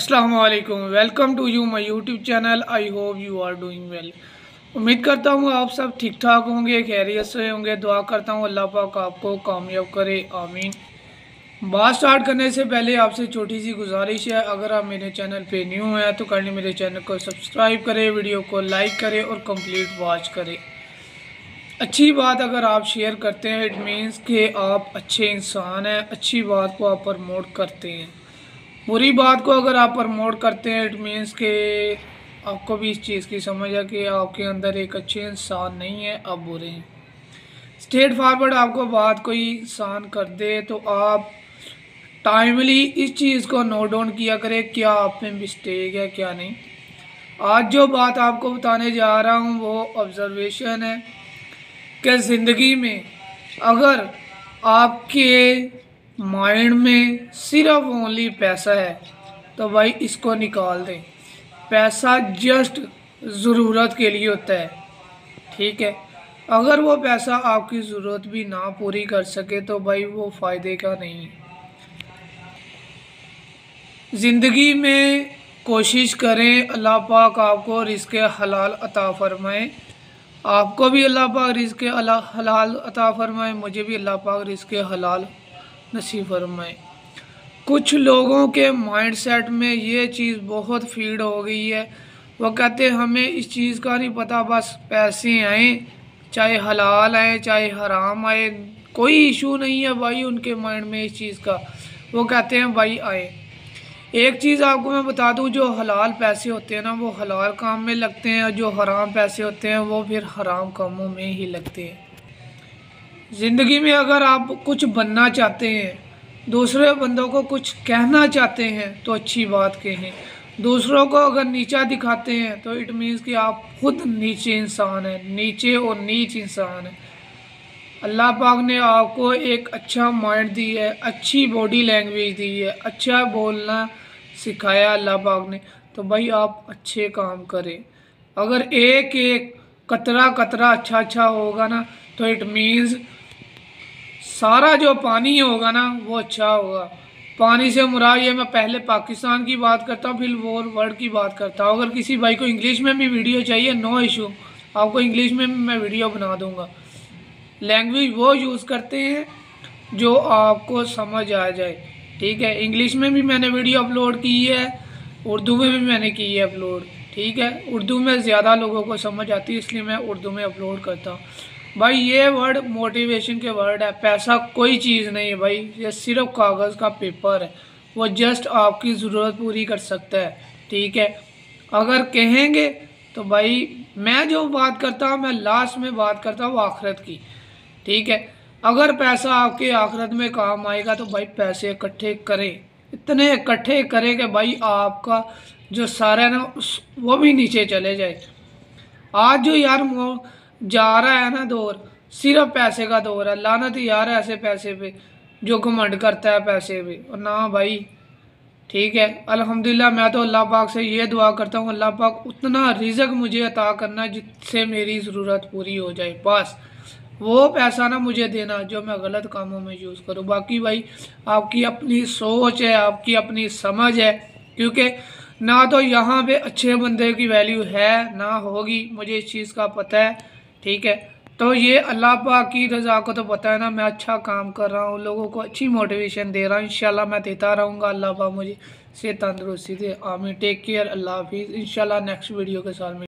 असलकुम welcome to you my YouTube channel I hope you are doing well उम्मीद करता हूँ आप सब ठीक ठाक होंगे, खैरियत से होंगे। दुआ करता हूँ अल्लाह पाक आपको कामयाब करे। आमीन। बात स्टार्ट करने से पहले आपसे छोटी सी गुजारिश है, अगर आप मेरे चैनल पे न्यू हैं तो करनी मेरे चैनल को सब्सक्राइब करें, वीडियो को लाइक करें और कंप्लीट वॉच करें। अच्छी बात अगर आप शेयर करते हैं इट मीन्स कि आप अच्छे इंसान हैं, अच्छी बात को आप प्रमोट करते हैं। बुरी बात को अगर आप प्रमोट करते हैं इट मीन्स के आपको भी इस चीज़ की समझ है कि आपके अंदर एक अच्छे इंसान नहीं है, आप बुरे हैं। स्ट्रेट फॉरवर्ड आपको बात कोई इंसान कर दे तो आप टाइमली इस चीज़ को नोट डाउन किया करें, क्या आप में मिस्टेक है, क्या नहीं। आज जो बात आपको बताने जा रहा हूँ, वो ऑब्जर्वेशन है कि ज़िंदगी में अगर आपके माइंड में सिर्फ़ ओनली पैसा है तो भाई इसको निकाल दें। पैसा जस्ट ज़रूरत के लिए होता है, ठीक है? अगर वो पैसा आपकी ज़रूरत भी ना पूरी कर सके तो भाई वो फ़ायदे का नहीं ज़िंदगी में कोशिश करें, अल्लाह पाक आपको रिस्क हलाल अता फरमाए। आपको भी अल्लाह पाक रिस्क हलाल अता फरमाए, मुझे भी अल्लाह पाक रिस्क हलाल नसीब फरमाए। कुछ लोगों के माइंडसेट में ये चीज़ बहुत फ़ीड हो गई है। वो कहते हैं, हमें इस चीज़ का नहीं पता, बस पैसे आए, चाहे हलाल आए, चाहे हराम आए, कोई इशू नहीं है भाई उनके माइंड में इस चीज़ का। वो कहते हैं, भाई आए। एक चीज़ आपको मैं बता दूँ, जो हलाल पैसे होते हैं ना, वो हलाल काम में लगते हैं, और जो हराम पैसे होते हैं, वो फिर हराम कामों में ही लगते हैं। ज़िंदगी में अगर आप कुछ बनना चाहते हैं, दूसरे बंदों को कुछ कहना चाहते हैं तो अच्छी बात कहें। दूसरों को अगर नीचा दिखाते हैं तो इट मीन्स कि आप खुद नीचे इंसान हैं, नीचे और नीच इंसान हैं। अल्लाह पाक ने आपको एक अच्छा माइंड दी है, अच्छी बॉडी लैंग्वेज दी है अच्छा बोलना सिखाया अल्लाह पाक ने तो भाई आप अच्छे काम करें। अगर एक एक कतरा कतरा अच्छा अच्छा होगा ना तो इट मीन्स सारा जो पानी होगा ना, वो अच्छा होगा। पानी से मुरा ये, मैं पहले पाकिस्तान की बात करता हूँ, फिर वो वर्ल्ड की बात करता हूँ। अगर किसी भाई को इंग्लिश में भी वीडियो चाहिए नो इशू आपको इंग्लिश में भी मैं वीडियो बना दूँगा। लैंग्वेज वो यूज़ करते हैं, जो आपको समझ आ जाए। ठीक है? इंग्लिश में भी मैंने वीडियो अपलोड की है, उर्दू में भी मैंने की है अपलोड ठीक है? उर्दू में ज़्यादा लोगों को समझ आती है, इसलिए मैं उर्दू में अपलोड करता हूँ। भाई, ये वर्ड मोटिवेशन के वर्ड है। पैसा कोई चीज़ नहीं है भाई। ये सिर्फ़ कागज़ का पेपर है। वो जस्ट आपकी ज़रूरत पूरी कर सकता है। ठीक है? अगर कहेंगे तो भाई, मैं जो बात करता हूँ, मैं लास्ट में बात करता हूँ आखरत की। ठीक है? अगर पैसा आपके आखरत में काम आएगा तो भाई, पैसे इकट्ठे करें। इतने इकट्ठे करें कि भाई, आपका जो सारा ना वो भी नीचे चले जाए। आज जो यार जा रहा है ना दौर, सिर्फ़ पैसे का दौर है। लानत यार ऐसे पैसे पे, जो घमंड करता है पैसे पे। और ना भाई, ठीक है, अल्हम्दुलिल्लाह, मैं तो अल्लाह पाक से ये दुआ करता हूँ, अल्लाह पाक उतना रिजक मुझे अता करना जिससे मेरी ज़रूरत पूरी हो जाए। बस, वो पैसा ना मुझे देना जो मैं गलत कामों में यूज़ करूँ। बाकी भाई, आपकी अपनी सोच है, आपकी अपनी समझ है, क्योंकि ना तो यहाँ पे अच्छे बंदे की वैल्यू है, ना होगी। मुझे इस चीज़ का पता है। ठीक है? तो ये अल्लाह पाक की रज़ा को तो पता है ना, मैं अच्छा काम कर रहा हूँ, लोगों को अच्छी मोटिवेशन दे रहा हूँ, इंशाल्लाह मैं देता रहूँगा। अल्लाह पाक मुझे से तंदुरुस्ती दे। आमिर टेक केयर अल्लाह हाफिज़। इंशाल्लाह नेक्स्ट वीडियो के साथ